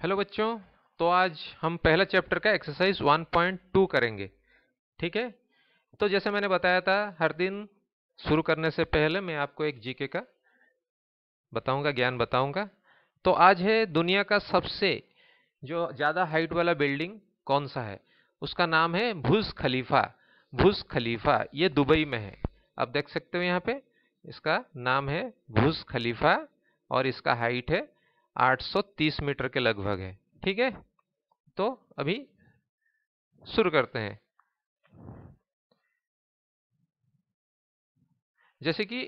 Hello बच्चों तो आज हम पहला चैप्टर का एक्सरसाइज 1.2 करेंगे, ठीक है? तो जैसे मैंने बताया था, हर दिन शुरू करने से पहले मैं आपको एक जीके का बताऊँगा, ज्ञान बताऊँगा। तो आज है दुनिया का सबसे जो ज़्यादा हाइट वाला बिल्डिंग कौन सा है? उसका नाम है भुज खलीफा भुज खलीफा, ये दुबई में है। आप देख सकते हो यहाँ पे, इसका नाम है भुज खलीफा और इसका हाइट है 830 मीटर के लगभग है। ठीक है? तो अभी शुरू करते हैं। जैसे कि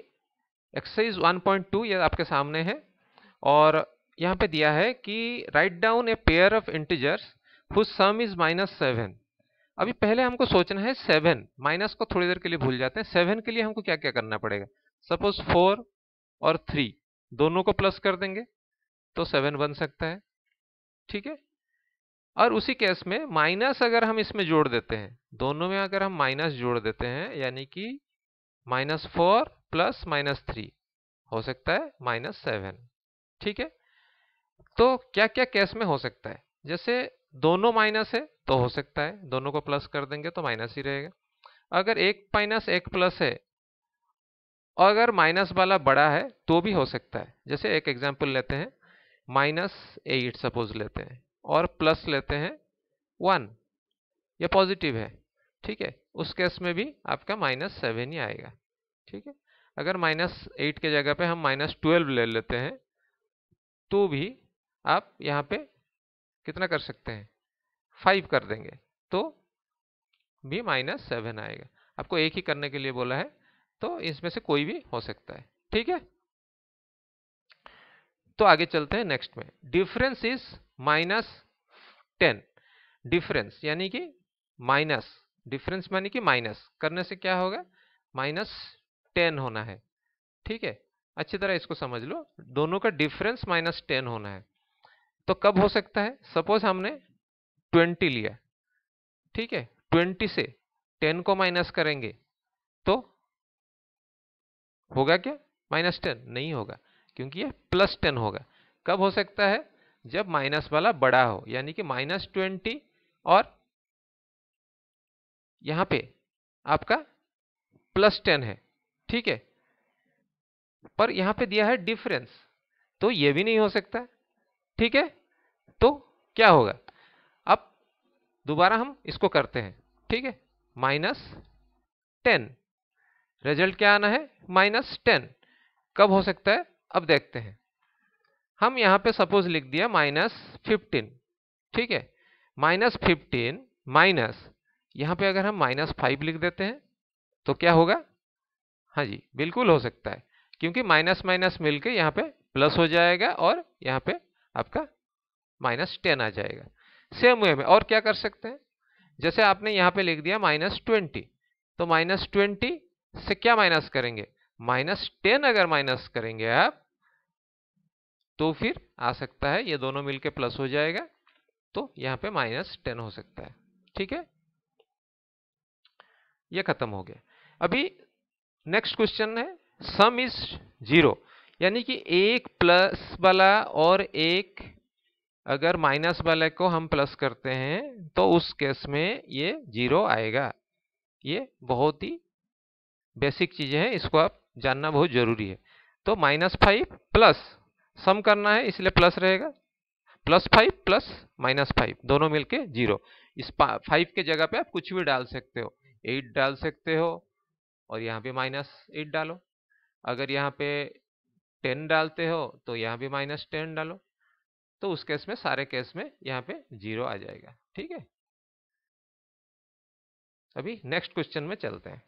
एक्सरसाइज 1.2 ये आपके सामने है और यहाँ पे दिया है कि write down a pair of integers whose sum is minus seven. अभी पहले हमको सोचना है सेवन, माइनस को थोड़ी देर के लिए भूल जाते हैं। सेवन के लिए हमको क्या क्या करना पड़ेगा? सपोज़ फोर और थ्री, दोनों को प्लस कर देंगे। तो सेवन बन सकता है, ठीक है? और उसी केस में माइनस अगर हम इसमें जोड़ देते हैं, दोनों में अगर हम माइनस जोड़ देते हैं, यानी कि minus four plus minus three, हो सकता है माइनस सेवन, ठीक है? तो क्या क्या केस में हो सकता है? जैसे दोनों माइनस है तो हो सकता है, दोनों को प्लस कर देंगे तो माइनस ही रहेगा। अगर एक माइनस एक प्लस है, और अगर माइनस वाला बड़ा है तो भी हो सकता है। जैसे एक एग्ज़ाम्पल लेते हैं माइनस एट सपोज़ लेते हैं और प्लस लेते हैं वन ये पॉजिटिव है, ठीक है? उस केस में भी आपका माइनस सेवन ही आएगा, ठीक है? अगर माइनस एट के जगह पे हम माइनस ट्वेल्व ले लेते हैं तो भी आप यहाँ पे कितना कर सकते हैं? फाइव कर देंगे तो भी माइनस सेवन आएगा। आपको एक ही करने के लिए बोला है तो इसमें से कोई भी हो सकता है, ठीक है? तो आगे चलते हैं नेक्स्ट में। Difference is minus ten difference यानी कि माइनस डिफरेंस यानी कि माइनस करने से क्या होगा? माइनस टेन होना है। ठीक है? अच्छी तरह इसको समझ लो। दोनों का डिफरेंस माइनस टेन होना है। तो कब हो सकता है? सपोज़ हमने ट्वेंटी लिया। ठीक है? ट्वेंटी से टेन को माइनस करेंगे। तो होगा क्या? माइनस टेन नहीं होगा। क्योंकि ये प्लस टेन होगा। कब हो सकता है? जब माइनस वाला बड़ा हो, यानी कि माइनस ट्वेंटी और यहाँ पे आपका प्लस टेन है, ठीक है? पर यहाँ पे दिया है डिफरेंस तो ये भी नहीं हो सकता, ठीक है? तो क्या होगा? अब दोबारा हम इसको करते हैं, ठीक है? माइनस टेन, रिज़ल्ट क्या आना है? Minus ten. कब हो सकता है? अब देखते हैं। हम यहाँ पे सपोज़ लिख दिया माइनस फिफ्टीन ठीक है? माइनस फिफ्टीन माइनस यहाँ पे अगर हम माइनस फाइव लिख देते हैं तो क्या होगा? हाँ जी, बिल्कुल हो सकता है, क्योंकि माइनस माइनस मिलके यहाँ पे प्लस हो जाएगा और यहाँ पे आपका माइनस टेन आ जाएगा। सेम वे में, और क्या कर सकते हैं? जैसे आपने यहाँ पे लिख दिया माइनस ट्वेंटी तो माइनस ट्वेंटी से क्या माइनस करेंगे? माइनस टेन अगर माइनस करेंगे आप तो फिर आ सकता है, ये दोनों मिलके प्लस हो जाएगा तो यहाँ पे माइनस टेन हो सकता है, ठीक है? ये खत्म हो गया। अभी नेक्स्ट क्वेश्चन है, सम इज़ ज़ीरो, यानी कि एक प्लस वाला और एक अगर माइनस वाले को हम प्लस करते हैं तो उस केस में ये ज़ीरो आएगा। ये बहुत ही बेसिक चीज़ें हैं, इसको आप जानना बहुत ज़रूरी है। तो माइनस फाइव प्लस सम करना है, इसलिए प्लस रहेगा। Plus five plus minus five, दोनों मिलके ज़ीरो। इस फाइव के जगह पे आप कुछ भी डाल सकते हो। एट डाल सकते हो, और यहाँ पे माइनस एट डालो। अगर यहाँ पे टेन डालते हो तो यहाँ भी माइनस टेन डालो। तो उस केस में, सारे केस में यहाँ पे ज़ीरो आ जाएगा। ठीक है? अभी नेक्स्ट क्वेश्चन में चलते हैं।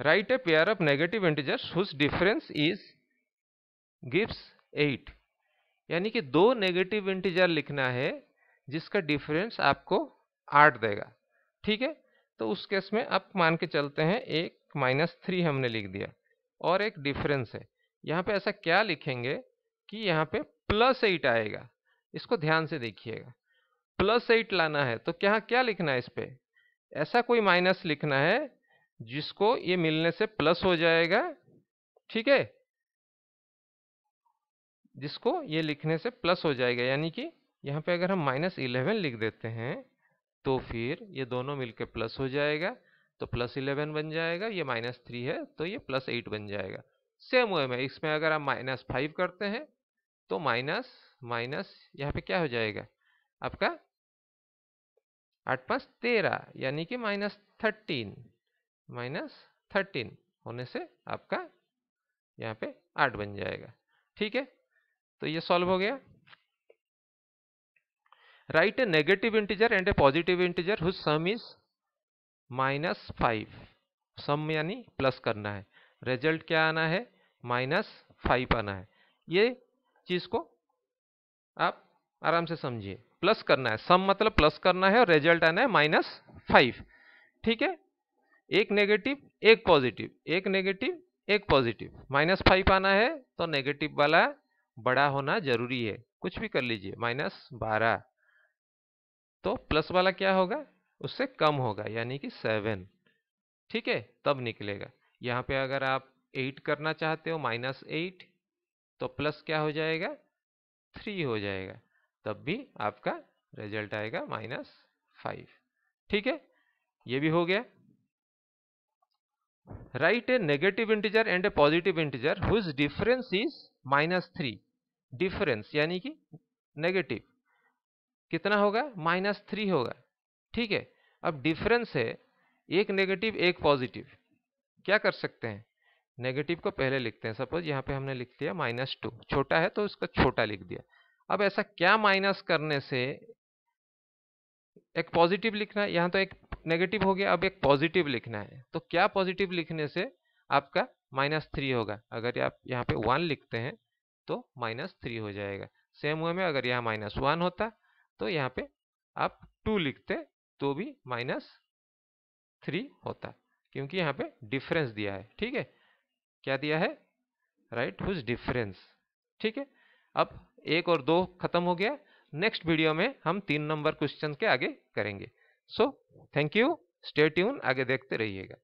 Write a pair of negative integers whose difference is gives eight यानी कि दो नेगेटिव इंटीजर लिखना है, जिसका डिफरेंस आपको आठ देगा। ठीक है? तो उस केस में आप मान के चलते हैं, एक माइनस थ्री हमने लिख दिया, और एक डिफरेंस है। यहाँ पे ऐसा क्या लिखेंगे कि यहाँ पे प्लस एट आएगा। इसको ध्यान से देखिएगा। प्लस एट लाना है तो क्या क्या लिखना है इस पर ऐसा कोई माइनस लिखना है जिसको ये मिलने से प्लस हो जाएगा, ठीक है? जिसको ये लिखने से प्लस हो जाएगा, यानी कि यहाँ पे अगर हम माइनस इलेवन लिख देते हैं तो फिर ये दोनों मिलके प्लस हो जाएगा तो प्लस इलेवन बन जाएगा, ये माइनस थ्री है तो ये प्लस एट बन जाएगा। सेम वे में इसमें अगर आप माइनस फाइव करते हैं तो माइनस माइनस यहाँ पे क्या हो जाएगा? आपका आठ पाँच तेरह, यानी कि माइनस थर्टीन। माइनस थर्टीन होने से आपका यहाँ पे आठ बन जाएगा। ठीक है? तो ये सॉल्व हो गया। Write a negative integer and a positive integer whose sum is minus five. Sum यानी प्लस करना है। रिज़ल्ट क्या आना है? माइनस फाइव आना है। ये चीज़ को आप आराम से समझिए। प्लस करना है। सम मतलब प्लस करना है और रिज़ल्ट आना है माइनस फाइव। ठीक है? एक नेगेटिव एक पॉजिटिव एक नेगेटिव एक पॉजिटिव माइनस फाइव आना है तो नेगेटिव वाला बड़ा होना ज़रूरी है। कुछ भी कर लीजिए माइनस बारह। तो प्लस वाला क्या होगा? उससे कम होगा, यानी कि सेवन ठीक है? तब निकलेगा। यहाँ पे अगर आप एट करना चाहते हो माइनस एट तो प्लस क्या हो जाएगा? थ्री हो जाएगा। तब भी आपका रिज़ल्ट आएगा माइनस फाइव ठीक है? ये भी हो गया। Write a negative integer and a positive integer whose difference is minus three difference यानी कि नेगेटिव कितना होगा? माइनस थ्री होगा। ठीक है? अब डिफरेंस है, एक नेगेटिव एक पॉजिटिव क्या कर सकते हैं? नेगेटिव को पहले लिखते हैं। सपोज़ यहाँ पे हमने लिख दिया माइनस टू छोटा है तो उसका छोटा लिख दिया। अब ऐसा क्या माइनस करने से एक पॉजिटिव लिखना है? यहाँ तो एक नेगेटिव हो गया, अब एक पॉजिटिव लिखना है। तो क्या पॉजिटिव लिखने से आपका माइनस थ्री होगा? अगर आप यहाँ पे वन लिखते हैं तो माइनस थ्री हो जाएगा। सेम वे में अगर यहाँ माइनस वन होता तो यहाँ पे आप टू लिखते तो भी माइनस थ्री होता, क्योंकि यहाँ पे डिफरेंस दिया है। ठीक है? क्या दिया है? राइट हुज डिफरेंस ठीक है? अब एक और दो खत्म हो गया। नेक्स्ट वीडियो में हम तीन नंबर क्वेश्चन के आगे करेंगे। So thank you stay tuned आगे देखते रहिएगा।